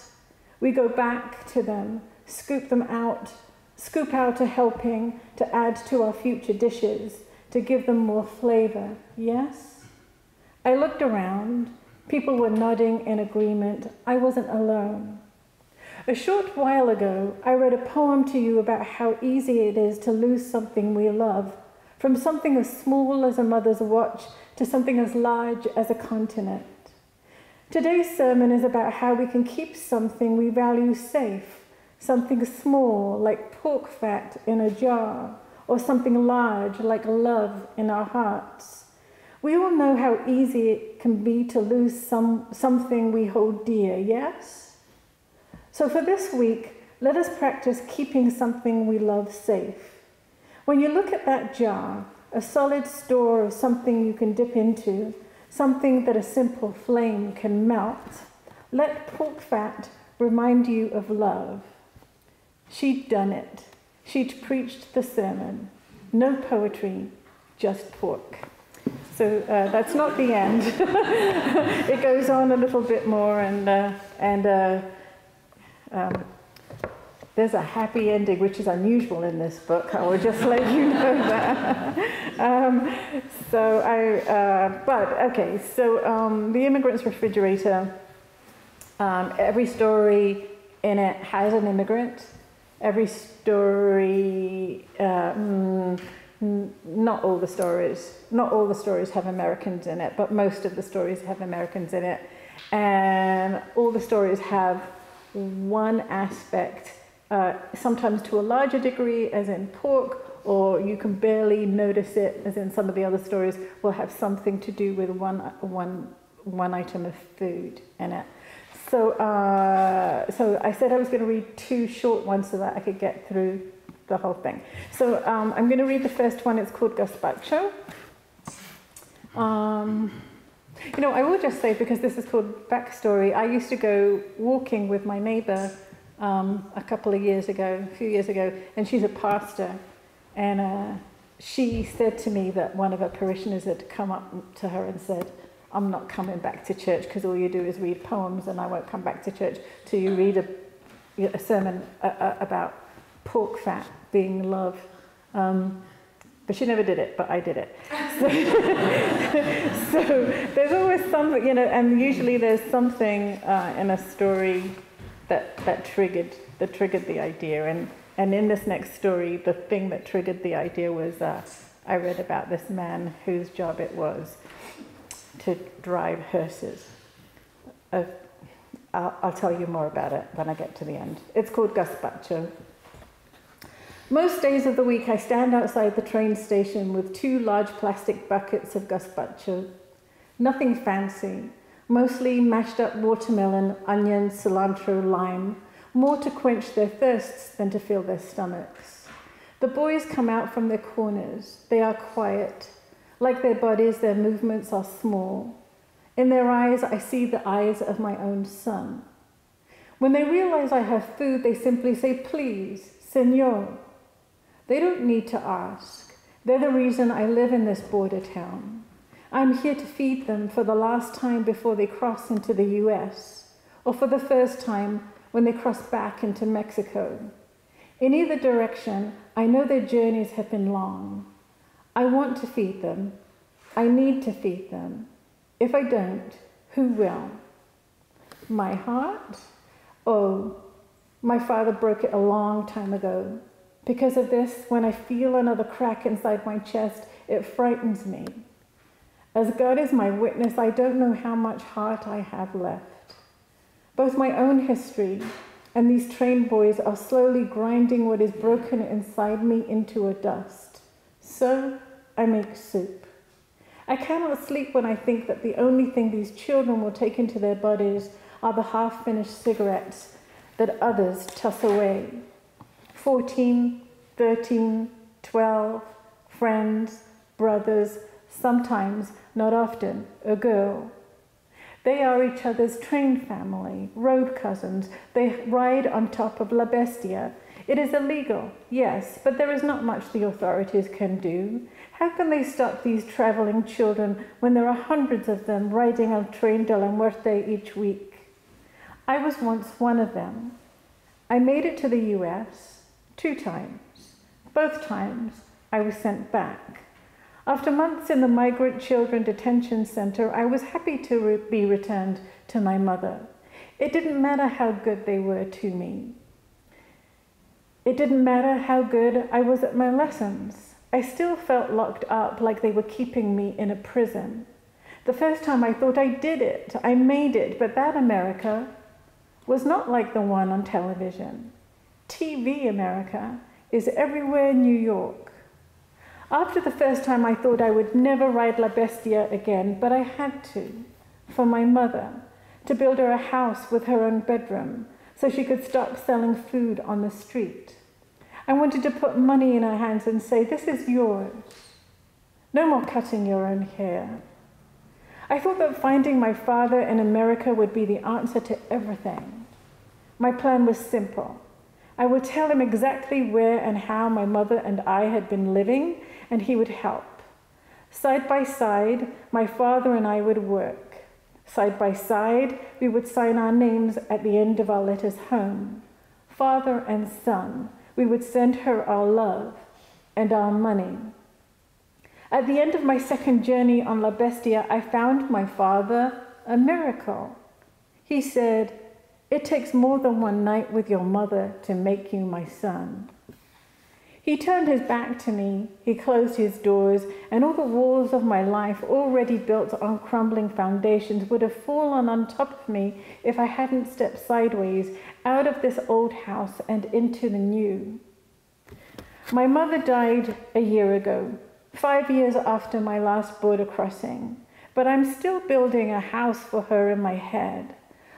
we go back to them, scoop them out, scoop out a helping to add to our future dishes, to give them more flavor. Yes? I looked around. People were nodding in agreement. I wasn't alone. A short while ago, I read a poem to you about how easy it is to lose something we love, from something as small as a mother's watch to something as large as a continent. Today's sermon is about how we can keep something we value safe something small like pork fat in a jar, or something large like love in our hearts. We all know how easy it can be to lose some, something we hold dear, yes? So for this week, let us practice keeping something we love safe. When you look at that jar, a solid store of something you can dip into, something that a simple flame can melt, let pork fat remind you of love. She'd done it. She'd preached the sermon. No poetry, just pork. So uh, that's not the end. it goes on a little bit more, and uh, and uh, um, there's a happy ending, which is unusual in this book. I will just let you know that. um, so I, uh, but okay. So um, the immigrant's refrigerator. Um, every story in it has an immigrant. Every story. Uh, mm, not all the stories, not all the stories have Americans in it, but most of the stories have Americans in it. And all the stories have one aspect, uh, sometimes to a larger degree, as in pork, or you can barely notice it, as in some of the other stories will have something to do with one, one, one item of food in it. So, uh, so I said I was going to read two short ones so that I could get through the whole thing. So um, I'm going to read the first one. It's called Gazpacho. Um, you know, I will just say, because this is called backstory, I used to go walking with my neighbor um, a couple of years ago, a few years ago, and she's a pastor. And uh, she said to me that one of her parishioners had come up to her and said, I'm not coming back to church because all you do is read poems, and I won't come back to church till you read a, a sermon uh, uh, about pork fat being love. Um, but she never did it, but I did it. So, so there's always something, you know, and usually there's something uh, in a story that, that triggered that triggered the idea. And, and in this next story, the thing that triggered the idea was uh, I read about this man whose job it was to drive hearses. Uh, I'll, I'll tell you more about it when I get to the end. It's called Gazpacho. Most days of the week, I stand outside the train station with two large plastic buckets of gazpacho. Nothing fancy, mostly mashed up watermelon, onion, cilantro, lime, more to quench their thirsts than to fill their stomachs. The boys come out from their corners. They are quiet. Like their bodies, their movements are small. In their eyes, I see the eyes of my own son. When they realize I have food, they simply say, Please, Senor. They don't need to ask. They're the reason I live in this border town. I'm here to feed them for the last time before they cross into the US, or for the first time when they cross back into Mexico. In either direction, I know their journeys have been long. I want to feed them. I need to feed them. If I don't, who will? My heart? Oh, my father broke it a long time ago. Because of this, when I feel another crack inside my chest, it frightens me. As God is my witness, I don't know how much heart I have left. Both my own history and these train boys are slowly grinding what is broken inside me into a dust. So I make soup. I cannot sleep when I think that the only thing these children will take into their bodies are the half finished cigarettes that others toss away. 14, 13, 12, friends, brothers, sometimes, not often, a girl. They are each other's train family, road cousins. They ride on top of La Bestia. It is illegal, yes, but there is not much the authorities can do. How can they stop these traveling children when there are hundreds of them riding on Tren de la Muerte each week? I was once one of them. I made it to the US two times. Both times I was sent back. After months in the Migrant Children Detention Center, I was happy to re- be returned to my mother. It didn't matter how good they were to me. It didn't matter how good I was at my lessons. I still felt locked up like they were keeping me in a prison. The first time I thought I did it, I made it, but that America was not like the one on television. TV America is everywhere in New York. After the first time, I thought I would never ride La Bestia again, but I had to, for my mother, to build her a house with her own bedroom, so she could stop selling food on the street. I wanted to put money in her hands and say, This is yours. No more cutting your own hair. I thought that finding my father in America would be the answer to everything. My plan was simple. I would tell him exactly where and how my mother and I had been living, and he would help. Side by side, my father and I would work. Side by side, we would sign our names at the end of our letters home. Father and son, we would send her our love and our money. At the end of my second journey on La Bestia, I found my father a miracle. He said, It takes more than one night with your mother to make you my son. He turned his back to me, he closed his doors, and all the walls of my life, already built on crumbling foundations, would have fallen on top of me if I hadn't stepped sideways out of this old house and into the new. My mother died a year ago, five years after my last border crossing, but I'm still building a house for her in my head.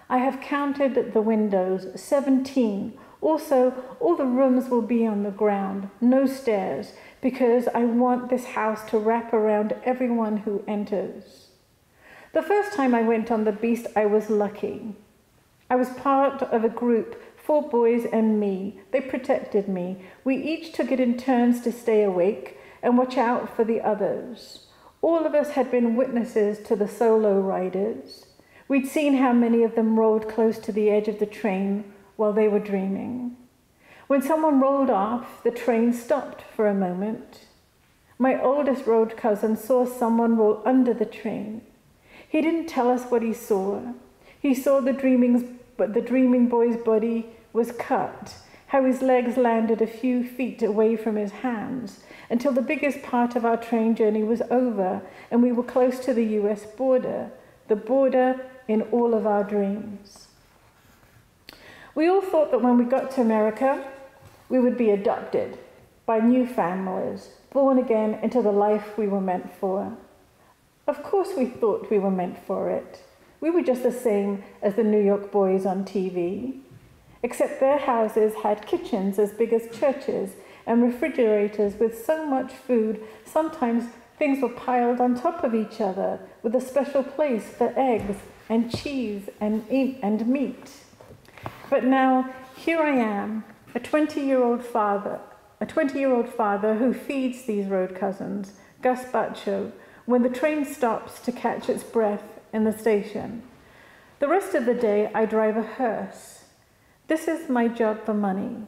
I have counted the windows, 17 also, all the rooms will be on the ground, no stairs, because I want this house to wrap around everyone who enters. The first time I went on the beast, I was lucky. I was part of a group, four boys and me. They protected me. We each took it in turns to stay awake and watch out for the others. All of us had been witnesses to the solo riders. We'd seen how many of them rolled close to the edge of the train while they were dreaming. When someone rolled off, the train stopped for a moment. My oldest road cousin saw someone roll under the train. He didn't tell us what he saw. He saw the dreaming, but the dreaming boy's body was cut, how his legs landed a few feet away from his hands, until the biggest part of our train journey was over and we were close to the US border, the border in all of our dreams. We all thought that when we got to America, we would be adopted by new families, born again into the life we were meant for. Of course, we thought we were meant for it. We were just the same as the New York boys on TV, except their houses had kitchens as big as churches and refrigerators with so much food, sometimes things were piled on top of each other with a special place for eggs and cheese and, and meat. But now here I am, a 20 year old father, a 20 year old father who feeds these road cousins, Gus gazpacho, when the train stops to catch its breath in the station. The rest of the day, I drive a hearse. This is my job for money.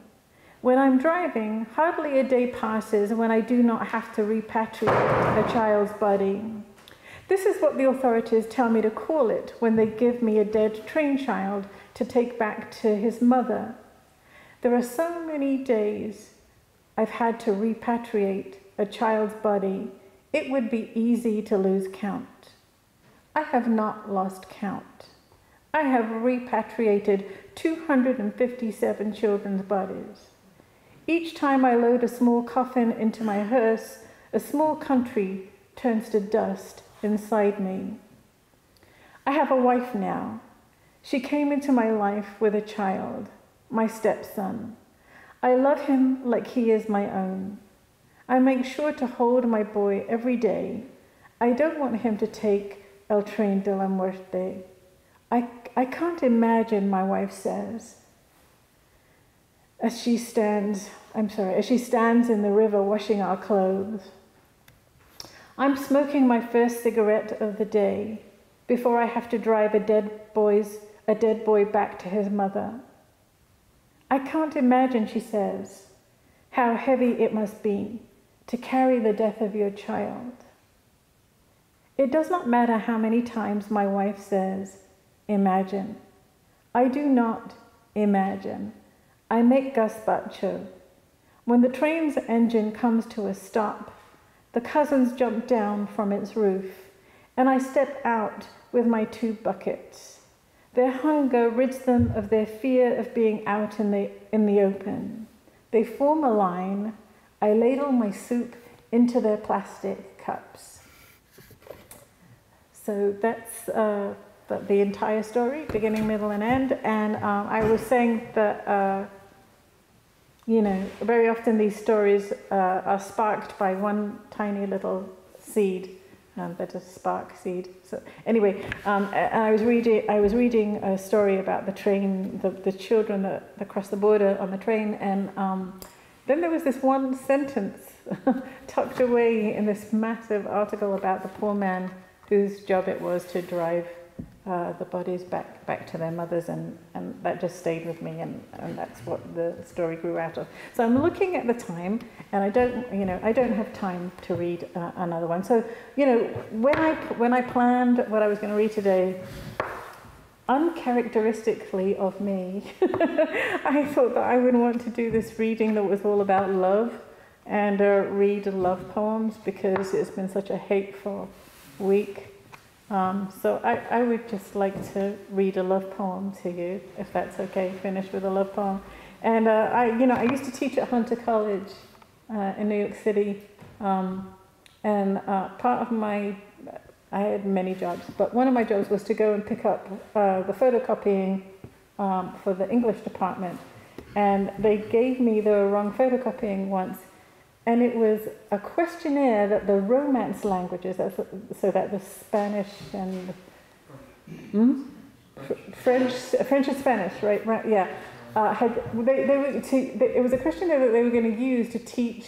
When I'm driving, hardly a day passes when I do not have to repatriate a child's body. This is what the authorities tell me to call it when they give me a dead train child to take back to his mother. There are so many days I've had to repatriate a child's body, it would be easy to lose count. I have not lost count. I have repatriated 257 children's bodies. Each time I load a small coffin into my hearse, a small country turns to dust inside me. I have a wife now, she came into my life with a child, my stepson. I love him like he is my own. I make sure to hold my boy every day. I don't want him to take El Tren de la Muerte. I, I can't imagine, my wife says, as she stands, I'm sorry, as she stands in the river washing our clothes. I'm smoking my first cigarette of the day before I have to drive a dead boy's a dead boy back to his mother. I can't imagine, she says, how heavy it must be to carry the death of your child. It does not matter how many times my wife says, imagine. I do not imagine. I make gazpacho. When the train's engine comes to a stop, the cousins jump down from its roof, and I step out with my two buckets. Their hunger rids them of their fear of being out in the, in the open. They form a line. I ladle my soup into their plastic cups. So that's uh, the, the entire story, beginning, middle, and end. And um, I was saying that, uh, you know, very often these stories uh, are sparked by one tiny little seed, um, but a spark seed. So anyway, um, and I was reading, I was reading a story about the train, the, the children that, that crossed the border on the train, and um, then there was this one sentence tucked away in this massive article about the poor man whose job it was to drive uh, the bodies back back to their mothers, and, and that just stayed with me, and, and that's what the story grew out of. So I'm looking at the time, and I don't, you know, I don't have time to read uh, another one. So you know, when I when I planned what I was going to read today, uncharacteristically of me, I thought that I would want to do this reading that was all about love and uh, read love poems because it's been such a hateful week. Um, so I, I would just like to read a love poem to you, if that's okay. Finish with a love poem. And uh, I, you know, I used to teach at Hunter College uh, in New York City, um, and uh, part of my, I had many jobs, but one of my jobs was to go and pick up uh, the photocopying um, for the English department, and they gave me the wrong photocopying once, and it was a questionnaire that the Romance languages, so that the Spanish and hmm? French, French and Spanish, right? right yeah. Uh, had they, they were to, they, it was a questionnaire that they were going to use to teach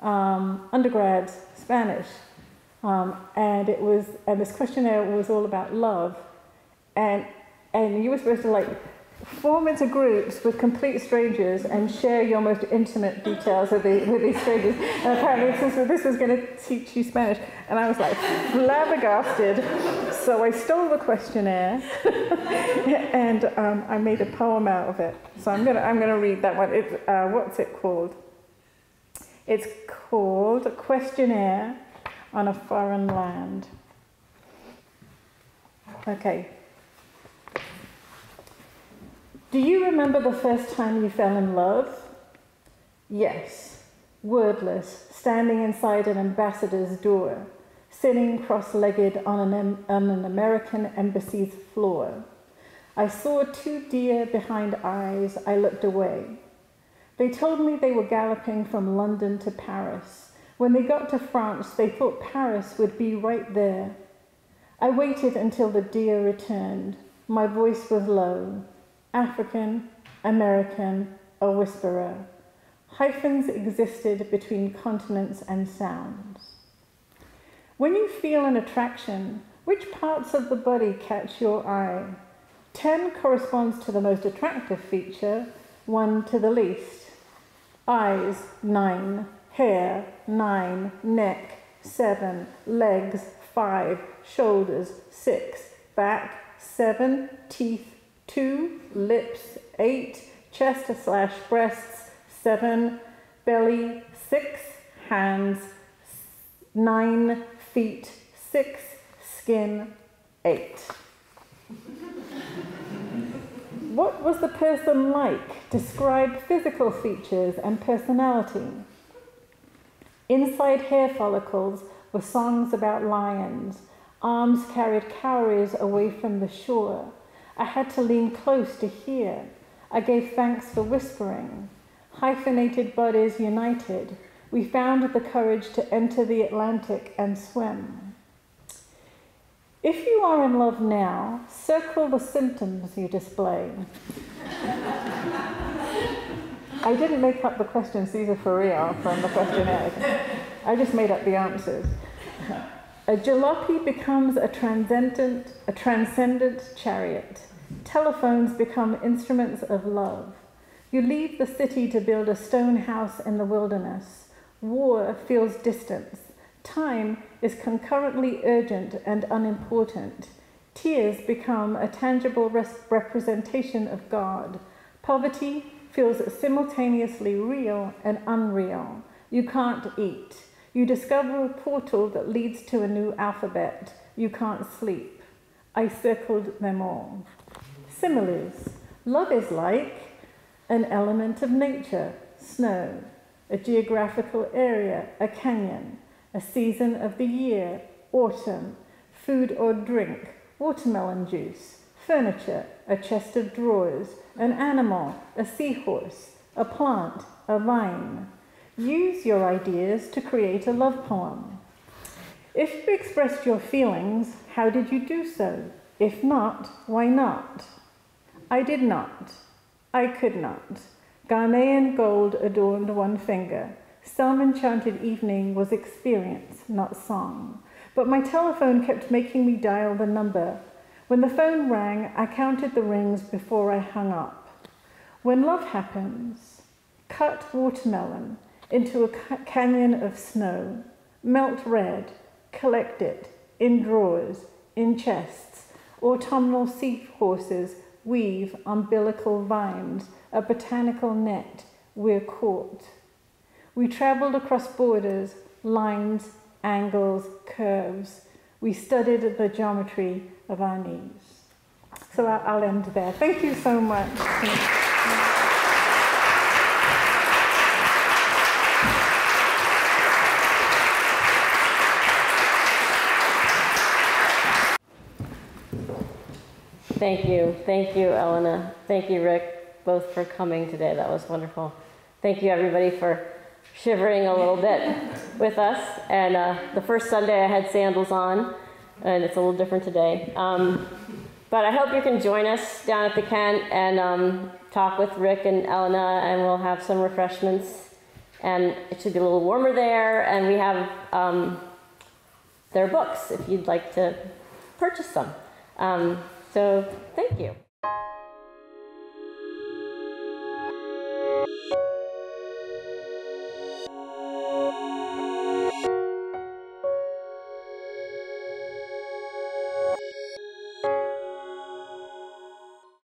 um, undergrads Spanish, um, and it was and this questionnaire was all about love, and and you were supposed to like form into groups with complete strangers and share your most intimate details with, the, with these strangers. And apparently this was, this was going to teach you Spanish. And I was like flabbergasted. So I stole the questionnaire and um, I made a poem out of it. So I'm going to I'm gonna read that one. It's, uh, what's it called? It's called A Questionnaire on a Foreign Land. Okay. Do you remember the first time you fell in love? Yes, wordless, standing inside an ambassador's door, sitting cross legged on an, on an American embassy's floor. I saw two deer behind eyes. I looked away. They told me they were galloping from London to Paris. When they got to France, they thought Paris would be right there. I waited until the deer returned. My voice was low. African, American, a whisperer. Hyphens existed between continents and sounds. When you feel an attraction, which parts of the body catch your eye? Ten corresponds to the most attractive feature, one to the least. Eyes, nine. Hair, nine. Neck, seven. Legs, five. Shoulders, six. Back, seven. Teeth, two, lips, eight, chest slash breasts, seven, belly, six, hands, nine, feet, six, skin, eight. what was the person like? Describe physical features and personality. Inside hair follicles were songs about lions. Arms carried cowries away from the shore. I had to lean close to hear. I gave thanks for whispering. Hyphenated bodies united, we found the courage to enter the Atlantic and swim. If you are in love now, circle the symptoms you display. I didn't make up the questions, these are for real from the questionnaire. I just made up the answers. A jalopy becomes a transcendent, a transcendent chariot. Telephones become instruments of love. You leave the city to build a stone house in the wilderness. War feels distance. Time is concurrently urgent and unimportant. Tears become a tangible representation of God. Poverty feels simultaneously real and unreal. You can't eat. You discover a portal that leads to a new alphabet. You can't sleep. I circled them all. Similes. Love is like an element of nature, snow, a geographical area, a canyon, a season of the year, autumn, food or drink, watermelon juice, furniture, a chest of drawers, an animal, a seahorse, a plant, a vine. Use your ideas to create a love poem. If you expressed your feelings, how did you do so? If not, why not? I did not. I could not. Ghanaian gold adorned one finger. Some enchanted evening was experience, not song. But my telephone kept making me dial the number. When the phone rang, I counted the rings before I hung up. When love happens, cut watermelon into a ca- canyon of snow, melt red, collect it in drawers, in chests. Autumnal seahorses weave umbilical vines, a botanical net, we're caught. We traveled across borders, lines, angles, curves. We studied the geometry of our knees. So I'll end there. Thank you so much. Thank you. Thank you, Elena. Thank you, Rick, both for coming today. That was wonderful. Thank you, everybody, for shivering a little bit with us. And uh, the first Sunday I had sandals on, and it's a little different today. Um, but I hope you can join us down at the Kent and um, talk with Rick and Elena, and we'll have some refreshments. And it should be a little warmer there. And we have um, their books if you'd like to purchase some. So thank you.